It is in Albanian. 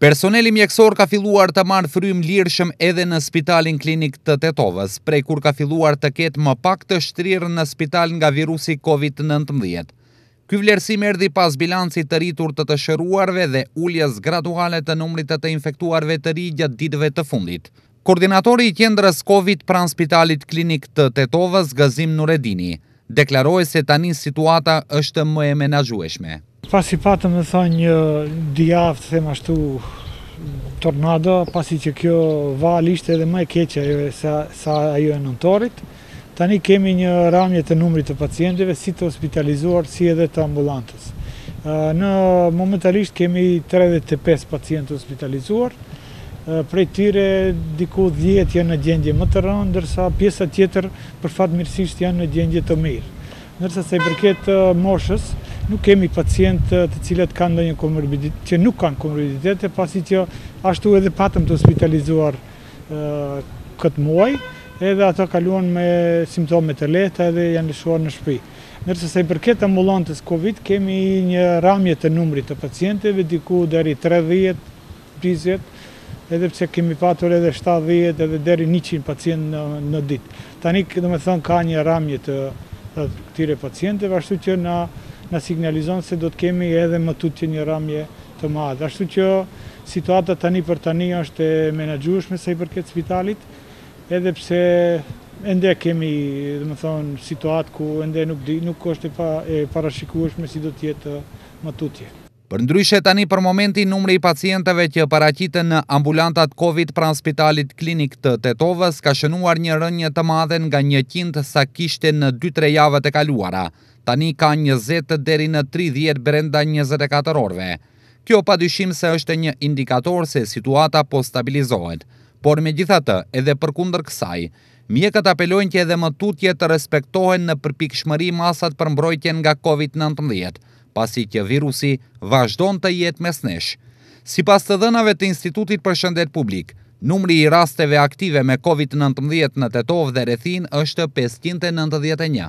Personeli mjekësor ka filluar të marrë frymë lirshëm edhe në Spitalin Klinik të Tetovës, prej kur ka filluar të ketë më pak të shtrirë në spital nga virusi COVID-19. Ky vlerësim erdhi pas bilancit të rritur të të shëruarve dhe uljes graduale të numrit të të infektuarve të ri gjatë ditëve të fundit. Koordinatori i qendrës Covid pranë Spitalit Klinik të Tetovës, Gëzim Nuredini, deklaroi se tani situata është më e menaxhueshme. Pasi patëm me thonë një dy javë të them ashtu tornado, pasi që kjo valë ishte edhe më e keqe sa ajo e nëntorit, Tani kemi një ramje të numrit të pacientëve si të hospitalizuar si edhe të ambulantës. Në momentalisht kemi tridhjetë e pesë pacientë të hospitalizuar, prej tyre diku dhjetë janë në gjendje më të rëndë, ndërsa pjesa tjetër për fat mirësisht janë në gjendje të mirë. Ndërsa sa i përket moshës, nuk kemi pacientë të cilët kanë ndonjë komorbiditete, që nuk kanë komorbiditete, pasi që ashtu edhe patëm të hospitalizuar këtë muaj, edhe ato kaluan me simptome të lehta edhe janë lëshuar në shpi. Ndërsa sa i përket ambulantës Covid, kemi një ramje të numrit të pacientëve, diku deri tridhjetë, dyzet, edhe pse kemi patur edhe shtatëdhjetë edhe deri njëqind pacientë në në ditë. Tani domethonë ka një ramje të këtyre pacientëve, ashtu që na na signalizon se do të kemi edhe më tutje një ramje të madhe, ashtu që situata tani për tani është e menaxhueshme sa i përket spitalit, edhe pse ende kemi, domethonë, situatë ku ende nuk di, nuk është e parashikueshme si do të jetë më tutje. Përndryshe tani për momentin numri i pacientëve që paraqiten në ambulantat Covid pranë Spitalit Klinik të Tetovës ka shënuar një rënie të madhe nga njëqind sa kishte në dy-tre javët e kaluara, Tani ka njëzet deri në tridhjetë brenda njëzet e katër orëve. Kjo padyshim se është një indikator se situata po stabilizohet, por megjithatë edhe përkundër kësaj, mjekët apelojnë që edhe më tutje të respektohen në përpikshmëri masat për mbrojtjen nga Covid nëntëmbëdhjetë, pasi që virusi vazhdon të jetë mes nesh. Sipas të dhënave të Institutit për Shëndet Publik, numri i rasteve aktive me Covid nëntëmbëdhjetë në Tetovë dhe rrethinë është pesëqind e nëntëdhjetë e një.